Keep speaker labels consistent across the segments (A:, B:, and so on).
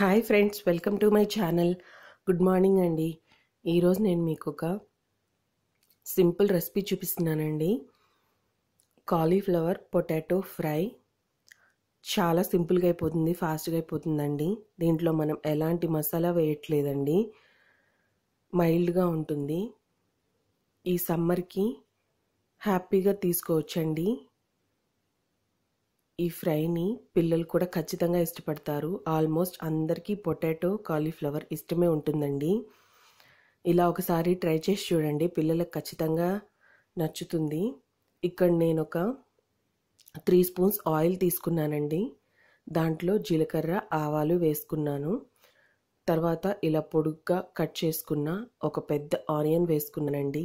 A: Hi friends welcome to my channel good morning అండి. ఈరోజు నేను మీకు ఒక సింపుల్ రెసిపీ చూపిస్తున్నానండి. కాలీఫ్లవర్ పొటాటో ఫ్రై చాలా సింపుల్గా అయిపోతుంది ఫాస్ట్గా అయిపోతుందండి. దీంట్లో మనం ఎలాంటి మసాలా వేయట్లేదండి. మైల్డ్గా ఉంటుంది. ఈ సమ్మర్కి హ్యాపీగా తీసుకోవచ్చండి. ఈ ఫ్రైని పిల్లలు కూడా ఖచ్చితంగా ఇష్టపడతారు. ఆల్మోస్ట్ అందరికీ పొటాటో కాలీఫ్లవర్ ఇష్టమే ఉంటుందండి. ఇలా ఒకసారి ట్రై చేసి చూడండి. పిల్లలకు ఖచ్చితంగా నచ్చుతుంది. ఇక్కడ నేను ఒక త్రీ స్పూన్స్ ఆయిల్ తీసుకున్నానండి. దాంట్లో జీలకర్ర ఆవాలు వేసుకున్నాను. తర్వాత ఇలా పొడుగ్గా కట్ చేసుకున్న ఒక పెద్ద ఆనియన్ వేసుకున్నానండి.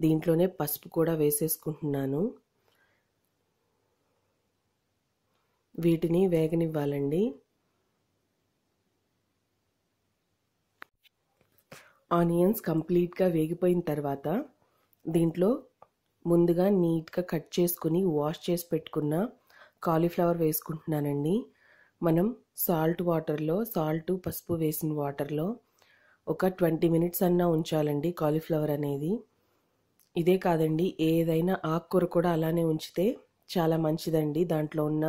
A: దీంట్లోనే పసుపు కూడా వేసేసుకుంటున్నాను. వీటిని వేగనివ్వాలండి. ఆనియన్స్ కంప్లీట్గా వేగిపోయిన తర్వాత దీంట్లో ముందుగా నీట్గా కట్ చేసుకుని వాష్ చేసి పెట్టుకున్న కాలీఫ్లవర్ వేసుకుంటున్నానండి. మనం సాల్ట్ వాటర్లో సాల్ట్ పసుపు వేసిన వాటర్లో ఒక ట్వంటీ మినిట్స్ అన్నా ఉంచాలండి కాలీఫ్లవర్ అనేది. ఇదే కాదండి ఏదైనా ఆకుకూర కూడా అలానే ఉంచితే చాలా మంచిదండి. దాంట్లో ఉన్న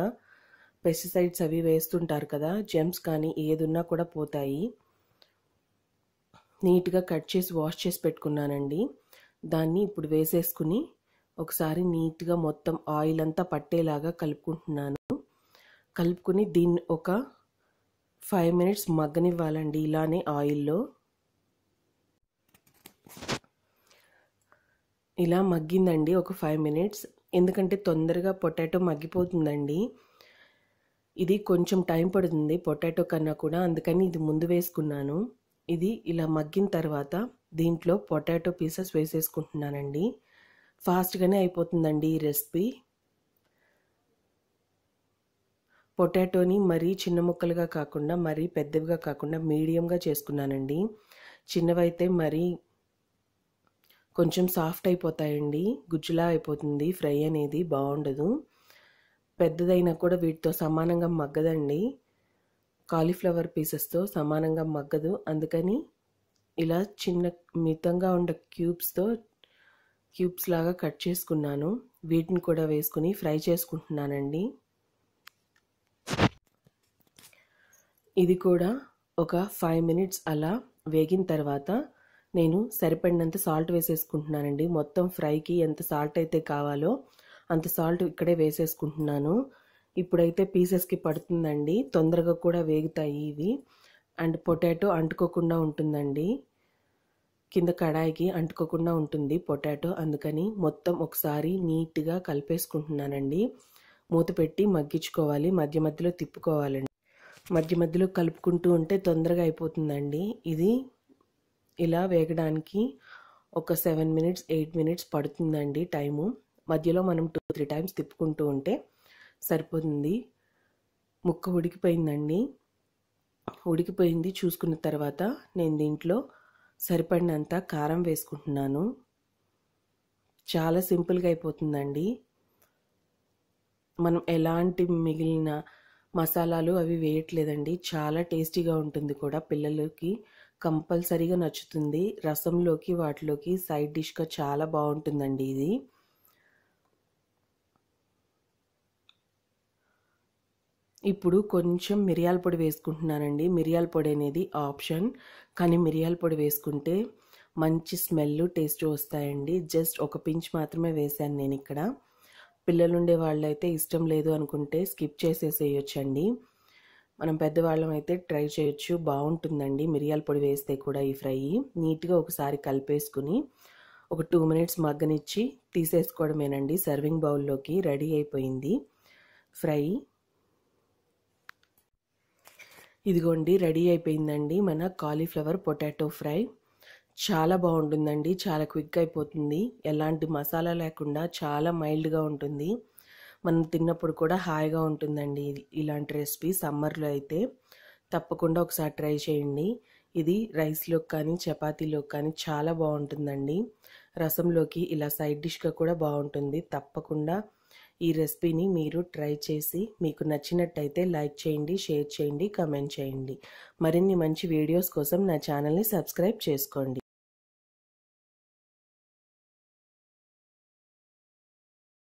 A: పెస్టిసైడ్స్ అవి వేస్తుంటారు కదా జెమ్స్ కానీ ఏదున్నా కూడా పోతాయి. నీట్గా కట్ చేసి వాష్ చేసి పెట్టుకున్నానండి. దాన్ని ఇప్పుడు వేసేసుకుని ఒకసారి నీట్గా మొత్తం ఆయిల్ అంతా పట్టేలాగా కలుపుకుంటున్నాను. కలుపుకుని దీన్ని ఒక ఫైవ్ మినిట్స్ మగ్గనివ్వాలండి ఇలానే ఆయిల్లో. ఇలా మగ్గిందండి ఒక ఫైవ్ మినిట్స్. ఎందుకంటే తొందరగా పొటాటో మగ్గిపోతుందండి. ఇది కొంచెం టైం పడుతుంది పొటాటో కన్నా కూడా అందుకని ఇది ముందు వేసుకున్నాను. ఇది ఇలా మగ్గిన తర్వాత దీంట్లో పొటాటో పీసెస్ వేసేసుకుంటున్నానండి. ఫాస్ట్గానే అయిపోతుందండి ఈ రెసిపీ. పొటాటోని మరీ చిన్న ముక్కలుగా కాకుండా మరీ పెద్దవిగా కాకుండా మీడియంగా చేసుకున్నానండి. చిన్నవైతే మరీ కొంచెం సాఫ్ట్ అయిపోతాయండి. గుజ్జులా అయిపోతుంది ఫ్రై అనేది బాగుండదు. పెద్దదైనా కూడా వీటితో సమానంగా మగ్గదండి. కాలీఫ్లవర్ పీసెస్తో సమానంగా మగ్గదు. అందుకని ఇలా చిన్న మితంగా ఉండే క్యూబ్స్తో క్యూబ్స్ లాగా కట్ చేసుకున్నాను. వీటిని కూడా వేసుకుని ఫ్రై చేసుకుంటున్నానండి. ఇది కూడా ఒక ఫైవ్ మినిట్స్ అలా వేగిన తర్వాత నేను సరిపడినంత సాల్ట్ వేసేసుకుంటున్నానండి. మొత్తం ఫ్రైకి ఎంత సాల్ట్ అయితే కావాలో అంత సాల్ట్ ఇక్కడే వేసేసుకుంటున్నాను. ఇప్పుడైతే పీసెస్కి పడుతుందండి. తొందరగా కూడా వేగుతాయి ఇవి. అండ్ పొటాటో అంటుకోకుండా ఉంటుందండి. కింద కడాయికి అంటుకోకుండా ఉంటుంది పొటాటో. అందుకని మొత్తం ఒకసారి నీట్గా కలిపేసుకుంటున్నానండి. మూత పెట్టి మగ్గించుకోవాలి. మధ్య మధ్యలో తిప్పుకోవాలండి. మధ్య మధ్యలో కలుపుకుంటూ ఉంటే తొందరగా అయిపోతుందండి. ఇది ఇలా వేగడానికి ఒక సెవెన్ మినిట్స్ ఎయిట్ మినిట్స్ పడుతుందండి టైము. మధ్యలో మనం టూ త్రీ టైమ్స్ తిప్పుకుంటూ ఉంటే సరిపోతుంది. ముక్క ఉడికిపోయిందండి. ఉడికిపోయింది చూసుకున్న తర్వాత నేను దీంట్లో సరిపడినంత కారం వేసుకుంటున్నాను. చాలా సింపుల్గా అయిపోతుందండి. మనం ఎలాంటి మిగిలిన మసాలాలు అవి వేయట్లేదండి. చాలా టేస్టీగా ఉంటుంది కూడా పిల్లలకి. కంపల్సరీగా నచ్చుతుంది. రసంలోకి వాటిలోకి సైడ్ డిష్గా చాలా బాగుంటుందండి ఇది. ఇప్పుడు కొంచెం మిరియాల పొడి వేసుకుంటున్నానండి. మిరియాల పొడి అనేది ఆప్షన్. కానీ మిరియాల పొడి వేసుకుంటే మంచి స్మెల్ టేస్ట్ వస్తాయండి. జస్ట్ ఒక పించ్ మాత్రమే వేశాను నేను ఇక్కడ. పిల్లలుండే వాళ్ళైతే ఇష్టం లేదు అనుకుంటే స్కిప్ చేసేసేయొచ్చండి. మనం పెద్దవాళ్ళం అయితే ట్రై చేయొచ్చు. బాగుంటుందండి మిరియాల పొడి వేస్తే కూడా ఈ ఫ్రై. నీట్గా ఒకసారి కలిపేసుకుని ఒక టూ మినిట్స్ మగ్గనిచ్చి తీసేసుకోవడమేనండి. సర్వింగ్ బౌల్లోకి రెడీ అయిపోయింది. ఫ్రై ఇదిగోండి రెడీ అయిపోయిందండి మన కాలీఫ్లవర్ పొటాటో ఫ్రై. చాలా బాగుంటుందండి చాలా క్విక్ అయిపోతుంది. ఎలాంటి మసాలా లేకుండా చాలా మైల్డ్గా ఉంటుంది. మనం తిన్నప్పుడు కూడా హాయిగా ఉంటుందండి ఇలాంటి రెసిపీ సమ్మర్లో అయితే. తప్పకుండా ఒకసారి ట్రై చేయండి. ఇది రైస్లోకి కానీ చపాతీలోకి కానీ చాలా బాగుంటుందండి. రసంలోకి ఇలా సైడ్ డిష్గా కూడా బాగుంటుంది. తప్పకుండా ఈ రెసిపీని మీరు ట్రై చేసి మీకు నచ్చినట్టయితే లైక్ చేయండి షేర్ చేయండి కమెంట్ చేయండి. మరిన్ని మంచి వీడియోస్ కోసం నా ఛానల్ని సబ్స్క్రైబ్ చేసుకోండి.